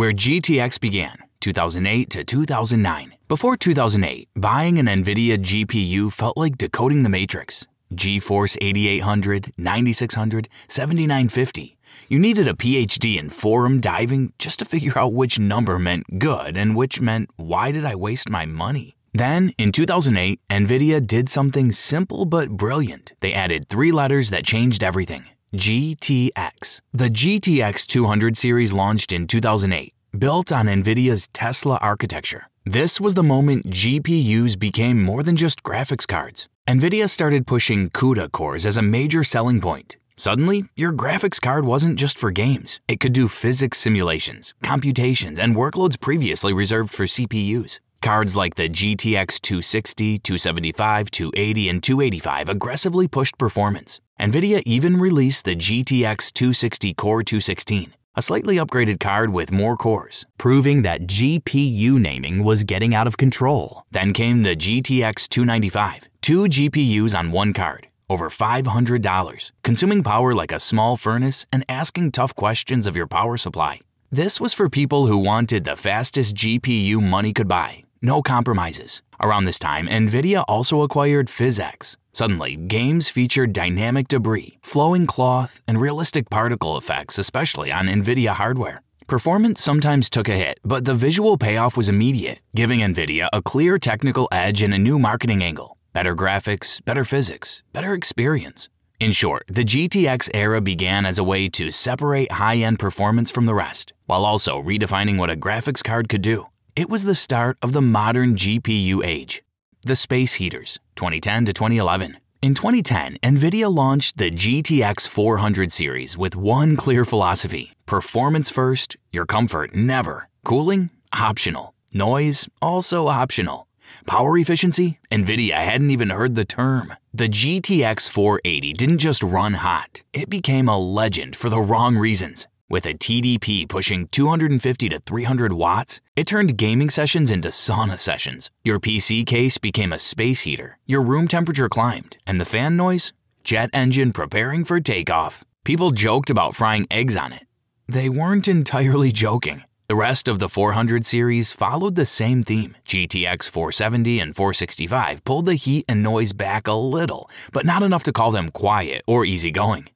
where GTX began, 2008 to 2009. Before 2008, buying an NVIDIA GPU felt like decoding the Matrix. GeForce 8800, 9600, 7950. You needed a PhD in forum diving just to figure out which number meant good and which meant why did I waste my money? Then, in 2008, NVIDIA did something simple but brilliant. They added three letters that changed everything GTX. The GTX 200 series launched in 2008, built on NVIDIA's Tesla architecture. This was the moment GPUs became more than just graphics cards. NVIDIA started pushing CUDA cores as a major selling point. Suddenly, your graphics card wasn't just for games. It could do physics simulations, computations, and workloads previously reserved for CPUs. Cards like the GTX 260, 275, 280, and 285 aggressively pushed performance. NVIDIA even released the GTX 260 Core 216, a slightly upgraded card with more cores, proving that GPU naming was getting out of control. Then came the GTX 295, two GPUs on one card, over $500, consuming power like a small furnace and asking tough questions of your power supply. This was for people who wanted the fastest GPU money could buy, no compromises. Around this time, NVIDIA also acquired PhysX. Suddenly, games featured dynamic debris, flowing cloth, and realistic particle effects, especially on NVIDIA hardware. Performance sometimes took a hit, but the visual payoff was immediate, giving NVIDIA a clear technical edge and a new marketing angle. Better graphics, better physics, better experience. In short, the GTX era began as a way to separate high end performance from the rest, while also redefining what a graphics card could do. It was the start of the modern GPU age. The Space Heaters, 2010 to 2011. In 2010, NVIDIA launched the GTX 400 series with one clear philosophy performance first, your comfort never. Cooling? Optional. Noise? Also optional. Power efficiency? NVIDIA hadn't even heard the term. The GTX 480 didn't just run hot, it became a legend for the wrong reasons. With a TDP pushing 250 to 300 watts, it turned gaming sessions into sauna sessions. Your PC case became a space heater, your room temperature climbed, and the fan noise? Jet engine preparing for takeoff. People joked about frying eggs on it. They weren't entirely joking. The rest of the 400 series followed the same theme. GTX 470 and 465 pulled the heat and noise back a little, but not enough to call them quiet or easygoing.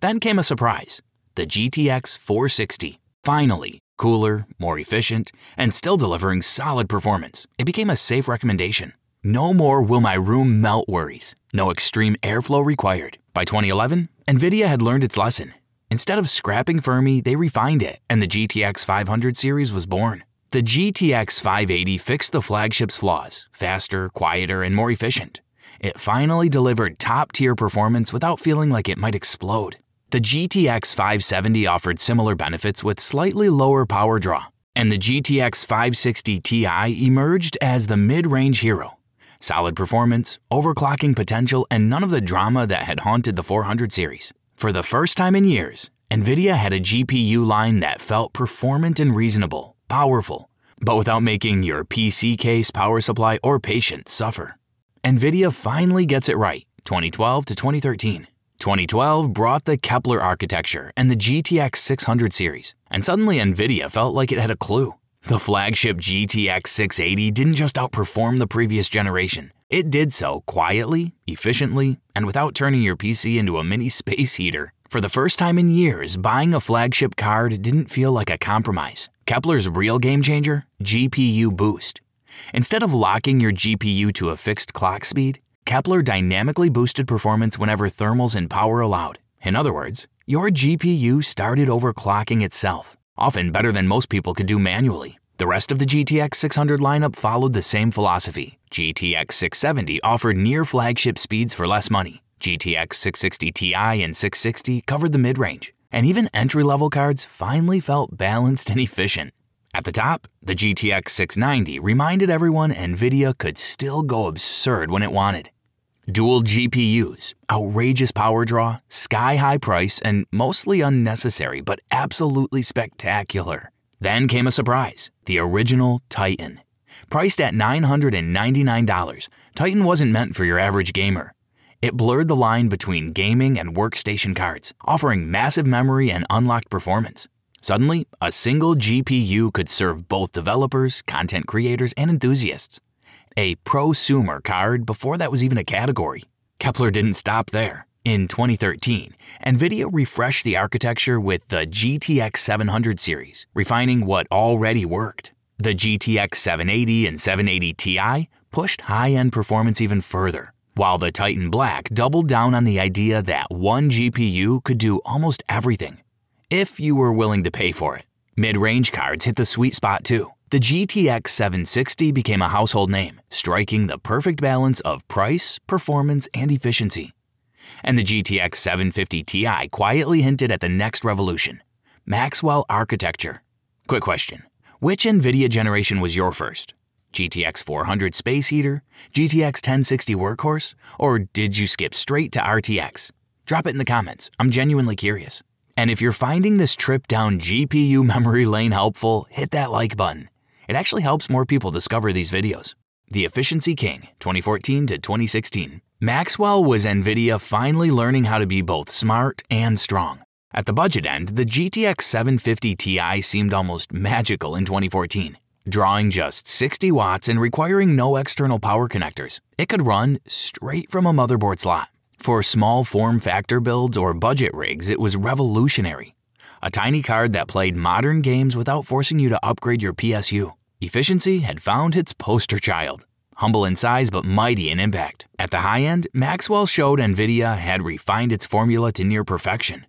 Then came a surprise the GTX 460. Finally, cooler, more efficient, and still delivering solid performance. It became a safe recommendation. No more will my room melt worries. No extreme airflow required. By 2011, NVIDIA had learned its lesson. Instead of scrapping Fermi, they refined it, and the GTX 500 series was born. The GTX 580 fixed the flagship's flaws faster, quieter, and more efficient. It finally delivered top tier performance without feeling like it might explode. The GTX 570 offered similar benefits with slightly lower power draw, and the GTX 560 Ti emerged as the mid range hero. Solid performance, overclocking potential, and none of the drama that had haunted the 400 series. For the first time in years, NVIDIA had a GPU line that felt performant and reasonable, powerful, but without making your PC case, power supply, or patience suffer. NVIDIA finally gets it right, 2012 to 2013. 2012 brought the Kepler architecture and the GTX 600 series, and suddenly NVIDIA felt like it had a clue. The flagship GTX 680 didn't just outperform the previous generation, it did so quietly, efficiently, and without turning your PC into a mini space heater. For the first time in years, buying a flagship card didn't feel like a compromise. Kepler's real game changer? GPU Boost. Instead of locking your GPU to a fixed clock speed, Kepler dynamically boosted performance whenever thermals and power allowed. In other words, your GPU started overclocking itself, often better than most people could do manually. The rest of the GTX 600 lineup followed the same philosophy. GTX 670 offered near flagship speeds for less money. GTX 660 Ti and 660 covered the mid range. And even entry level cards finally felt balanced and efficient. At the top, the GTX 690 reminded everyone NVIDIA could still go absurd when it wanted. Dual GPUs, outrageous power draw, sky high price, and mostly unnecessary but absolutely spectacular. Then came a surprise the original Titan. Priced at $999, Titan wasn't meant for your average gamer. It blurred the line between gaming and workstation cards, offering massive memory and unlocked performance. Suddenly, a single GPU could serve both developers, content creators, and enthusiasts. A prosumer card before that was even a category. Kepler didn't stop there. In 2013, NVIDIA refreshed the architecture with the GTX 700 series, refining what already worked. The GTX 780 and 780 Ti pushed high-end performance even further, while the Titan Black doubled down on the idea that one GPU could do almost everything, if you were willing to pay for it. Mid-range cards hit the sweet spot too. The GTX 760 became a household name, striking the perfect balance of price, performance, and efficiency. And the GTX 750 Ti quietly hinted at the next revolution Maxwell architecture. Quick question Which NVIDIA generation was your first? GTX 400 Space Heater, GTX 1060 Workhorse, or did you skip straight to RTX? Drop it in the comments, I'm genuinely curious. And if you're finding this trip down GPU memory lane helpful, hit that like button. It actually helps more people discover these videos. The Efficiency King, 2014 to 2016. Maxwell was NVIDIA finally learning how to be both smart and strong. At the budget end, the GTX 750 Ti seemed almost magical in 2014 drawing just 60 watts and requiring no external power connectors. It could run straight from a motherboard slot. For small form factor builds or budget rigs, it was revolutionary. A tiny card that played modern games without forcing you to upgrade your PSU. Efficiency had found its poster child. Humble in size but mighty in impact. At the high end, Maxwell showed NVIDIA had refined its formula to near perfection.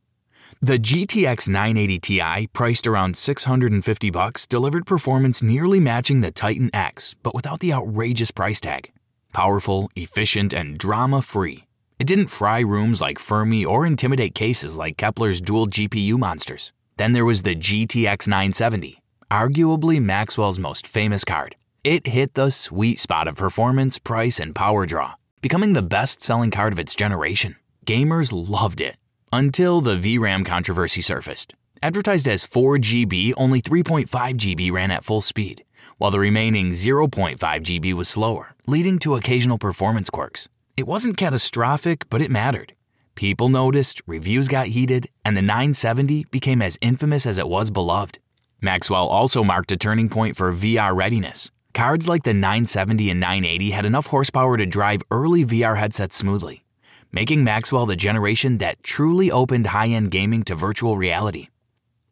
The GTX 980 Ti, priced around 650 bucks, delivered performance nearly matching the Titan X, but without the outrageous price tag. Powerful, efficient, and drama-free. It didn't fry rooms like Fermi or intimidate cases like Kepler's dual GPU monsters. Then there was the GTX 970, arguably Maxwell's most famous card. It hit the sweet spot of performance, price, and power draw, becoming the best-selling card of its generation. Gamers loved it, until the VRAM controversy surfaced. Advertised as 4 GB, only 3.5 GB ran at full speed, while the remaining 0.5 GB was slower, leading to occasional performance quirks. It wasn't catastrophic, but it mattered. People noticed, reviews got heated, and the 970 became as infamous as it was beloved. Maxwell also marked a turning point for VR readiness. Cards like the 970 and 980 had enough horsepower to drive early VR headsets smoothly making Maxwell the generation that truly opened high end gaming to virtual reality.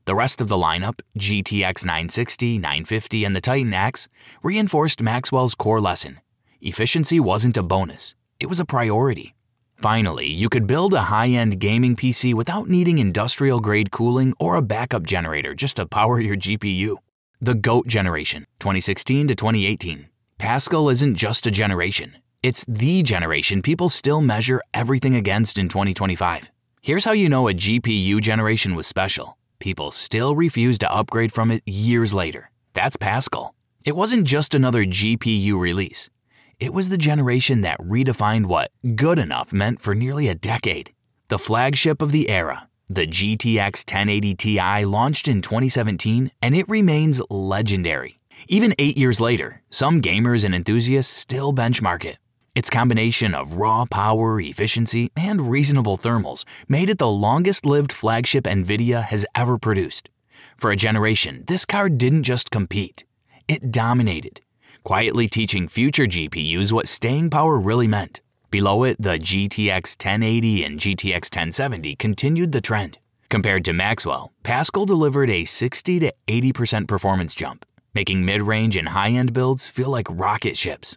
The rest of the lineup, GTX 960, 950, and the Titan X, reinforced Maxwell's core lesson efficiency wasn't a bonus, it was a priority. Finally, you could build a high end gaming PC without needing industrial grade cooling or a backup generator just to power your GPU. The GOAT generation, 2016 to 2018. Pascal isn't just a generation, it's the generation people still measure everything against in 2025. Here's how you know a GPU generation was special. People still refuse to upgrade from it years later. That's Pascal. It wasn't just another GPU release. It was the generation that redefined what good enough meant for nearly a decade. The flagship of the era, the GTX 1080 Ti launched in 2017 and it remains legendary. Even eight years later, some gamers and enthusiasts still benchmark it. Its combination of raw power, efficiency, and reasonable thermals made it the longest-lived flagship NVIDIA has ever produced. For a generation, this card didn't just compete, it dominated, quietly teaching future GPUs what staying power really meant. Below it, the GTX 1080 and GTX 1070 continued the trend. Compared to Maxwell, Pascal delivered a 60 to 80% performance jump, making mid-range and high-end builds feel like rocket ships.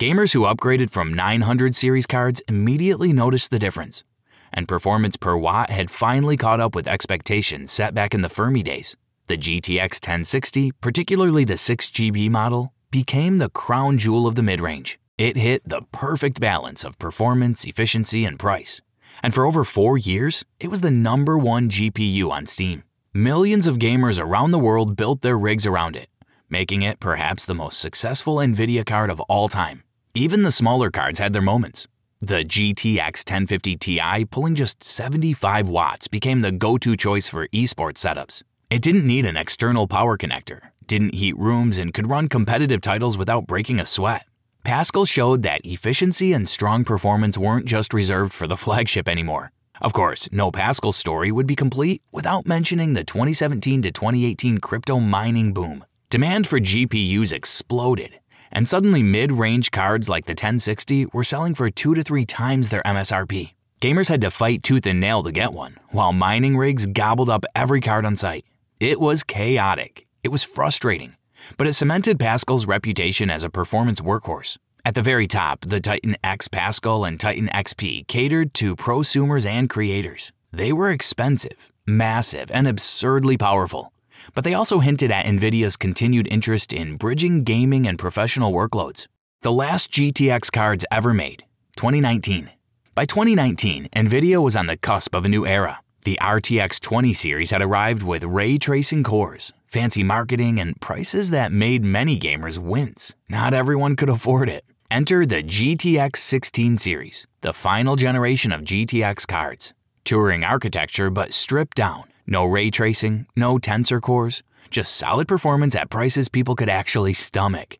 Gamers who upgraded from 900 series cards immediately noticed the difference, and performance per watt had finally caught up with expectations set back in the Fermi days. The GTX 1060, particularly the 6GB model, became the crown jewel of the mid-range. It hit the perfect balance of performance, efficiency, and price. And for over four years, it was the number one GPU on Steam. Millions of gamers around the world built their rigs around it, making it perhaps the most successful NVIDIA card of all time. Even the smaller cards had their moments. The GTX 1050 Ti pulling just 75 watts became the go-to choice for esports setups. It didn't need an external power connector, didn't heat rooms, and could run competitive titles without breaking a sweat. Pascal showed that efficiency and strong performance weren't just reserved for the flagship anymore. Of course, no Pascal story would be complete without mentioning the 2017 to 2018 crypto mining boom. Demand for GPUs exploded, and suddenly mid range cards like the 1060 were selling for two to three times their MSRP. Gamers had to fight tooth and nail to get one, while mining rigs gobbled up every card on site. It was chaotic. It was frustrating, but it cemented Pascal's reputation as a performance workhorse. At the very top, the Titan X Pascal and Titan XP catered to prosumers and creators. They were expensive, massive, and absurdly powerful. But they also hinted at NVIDIA's continued interest in bridging gaming and professional workloads. The last GTX cards ever made, 2019. By 2019, NVIDIA was on the cusp of a new era. The RTX 20 series had arrived with ray tracing cores, fancy marketing, and prices that made many gamers wince. Not everyone could afford it. Enter the GTX 16 series, the final generation of GTX cards. Turing architecture, but stripped down. No ray tracing, no tensor cores, just solid performance at prices people could actually stomach.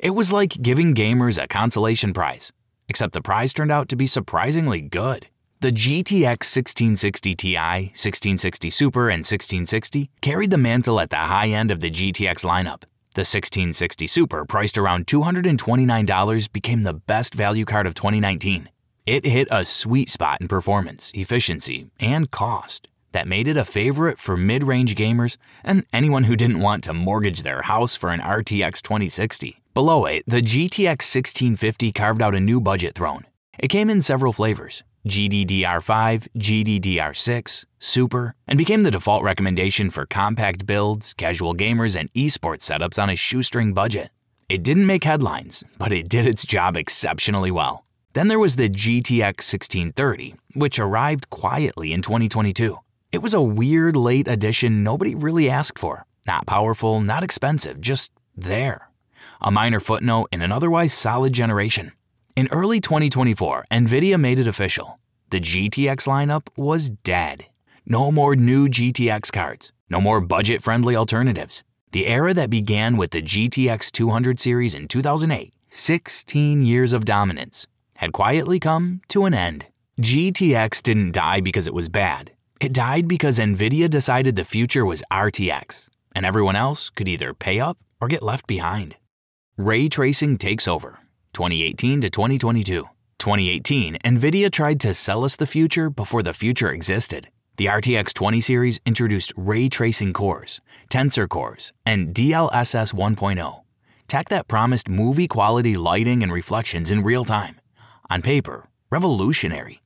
It was like giving gamers a consolation prize, except the prize turned out to be surprisingly good. The GTX 1660 Ti, 1660 Super, and 1660 carried the mantle at the high end of the GTX lineup. The 1660 Super, priced around $229, became the best value card of 2019. It hit a sweet spot in performance, efficiency, and cost that made it a favorite for mid range gamers and anyone who didn't want to mortgage their house for an RTX 2060. Below it, the GTX 1650 carved out a new budget throne. It came in several flavors GDDR5, GDDR6, Super, and became the default recommendation for compact builds, casual gamers, and esports setups on a shoestring budget. It didn't make headlines, but it did its job exceptionally well. Then there was the GTX 1630, which arrived quietly in 2022. It was a weird late addition nobody really asked for. Not powerful, not expensive, just there. A minor footnote in an otherwise solid generation. In early 2024, NVIDIA made it official. The GTX lineup was dead. No more new GTX cards, no more budget friendly alternatives. The era that began with the GTX 200 series in 2008, 16 years of dominance, had quietly come to an end. GTX didn't die because it was bad. It died because NVIDIA decided the future was RTX, and everyone else could either pay up or get left behind. Ray tracing takes over 2018 to 2022. 2018, NVIDIA tried to sell us the future before the future existed. The RTX 20 series introduced ray tracing cores, tensor cores, and DLSS 1.0, tech that promised movie quality lighting and reflections in real time. On paper, revolutionary.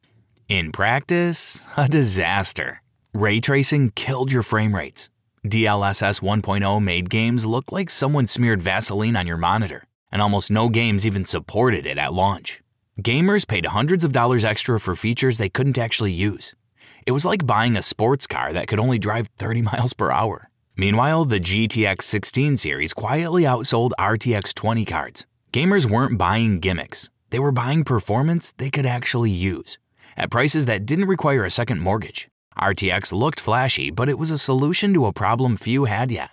In practice, a disaster. Ray tracing killed your frame rates. DLSS 1.0 made games look like someone smeared Vaseline on your monitor and almost no games even supported it at launch. Gamers paid hundreds of dollars extra for features they couldn't actually use. It was like buying a sports car that could only drive 30 miles per hour. Meanwhile, the GTX 16 series quietly outsold RTX 20 cards. Gamers weren't buying gimmicks, they were buying performance they could actually use, at prices that didn't require a second mortgage. RTX looked flashy, but it was a solution to a problem few had yet.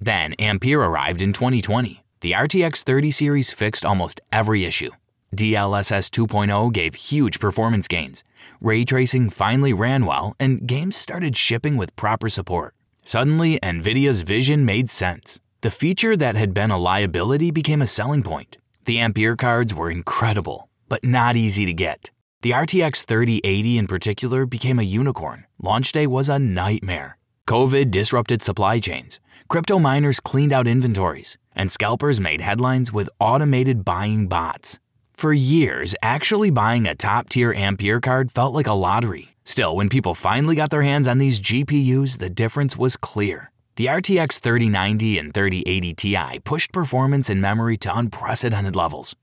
Then Ampere arrived in 2020, the RTX 30 series fixed almost every issue. DLSS 2.0 gave huge performance gains. Ray tracing finally ran well, and games started shipping with proper support. Suddenly, NVIDIA's vision made sense. The feature that had been a liability became a selling point. The Ampere cards were incredible, but not easy to get. The RTX 3080 in particular became a unicorn. Launch day was a nightmare. COVID disrupted supply chains. Crypto miners cleaned out inventories and scalpers made headlines with automated buying bots. For years, actually buying a top tier Ampere card felt like a lottery. Still, when people finally got their hands on these GPUs, the difference was clear. The RTX 3090 and 3080 Ti pushed performance and memory to unprecedented levels.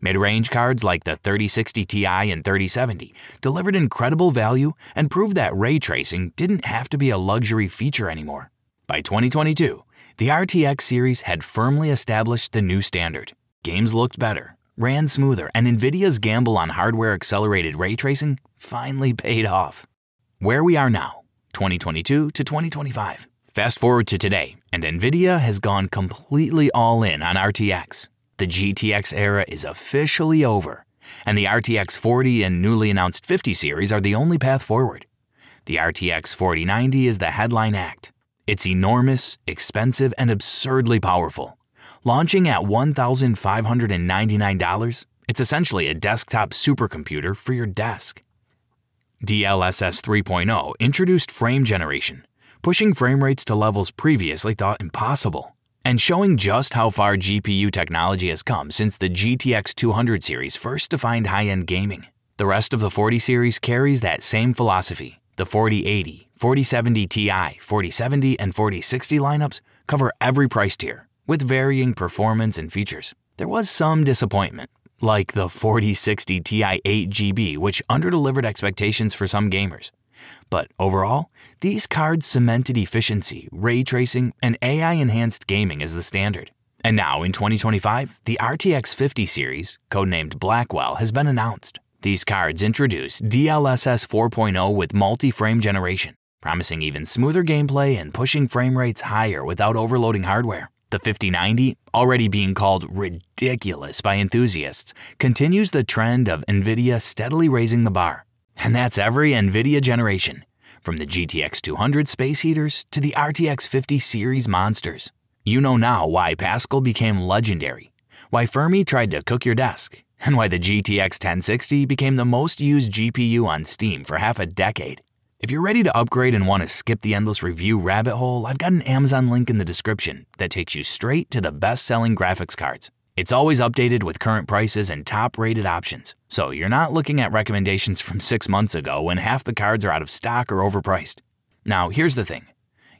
Mid range cards like the 3060 Ti and 3070 delivered incredible value and proved that ray tracing didn't have to be a luxury feature anymore. By 2022, the RTX series had firmly established the new standard. Games looked better, ran smoother, and NVIDIA's gamble on hardware accelerated ray tracing finally paid off. Where we are now, 2022 to 2025. Fast forward to today, and NVIDIA has gone completely all in on RTX. The GTX era is officially over, and the RTX 40 and newly announced 50 series are the only path forward. The RTX 4090 is the headline act. It's enormous, expensive, and absurdly powerful. Launching at $1,599, it's essentially a desktop supercomputer for your desk. DLSS 3.0 introduced frame generation, pushing frame rates to levels previously thought impossible, and showing just how far GPU technology has come since the GTX 200 series first defined high-end gaming. The rest of the 40 series carries that same philosophy. The 4080, 4070 Ti, 4070, and 4060 lineups cover every price tier, with varying performance and features. There was some disappointment, like the 4060 Ti 8GB, which underdelivered expectations for some gamers. But overall, these cards cemented efficiency, ray tracing, and AI enhanced gaming as the standard. And now, in 2025, the RTX 50 series, codenamed Blackwell, has been announced. These cards introduce DLSS 4.0 with multi frame generation, promising even smoother gameplay and pushing frame rates higher without overloading hardware. The 5090, already being called ridiculous by enthusiasts, continues the trend of NVIDIA steadily raising the bar. And that's every NVIDIA generation, from the GTX 200 space heaters to the RTX 50 series monsters. You know now why Pascal became legendary, why Fermi tried to cook your desk, and why the GTX 1060 became the most used GPU on Steam for half a decade. If you're ready to upgrade and want to skip the endless review rabbit hole, I've got an Amazon link in the description that takes you straight to the best selling graphics cards. It's always updated with current prices and top rated options, so you're not looking at recommendations from six months ago when half the cards are out of stock or overpriced. Now, here's the thing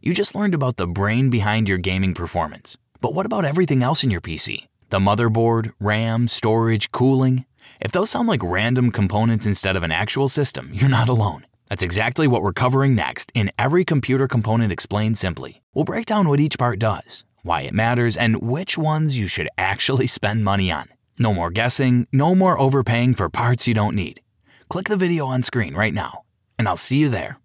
you just learned about the brain behind your gaming performance, but what about everything else in your PC? The motherboard, RAM, storage, cooling? If those sound like random components instead of an actual system, you're not alone. That's exactly what we're covering next in Every Computer Component Explained Simply. We'll break down what each part does, why it matters, and which ones you should actually spend money on. No more guessing, no more overpaying for parts you don't need. Click the video on screen right now, and I'll see you there.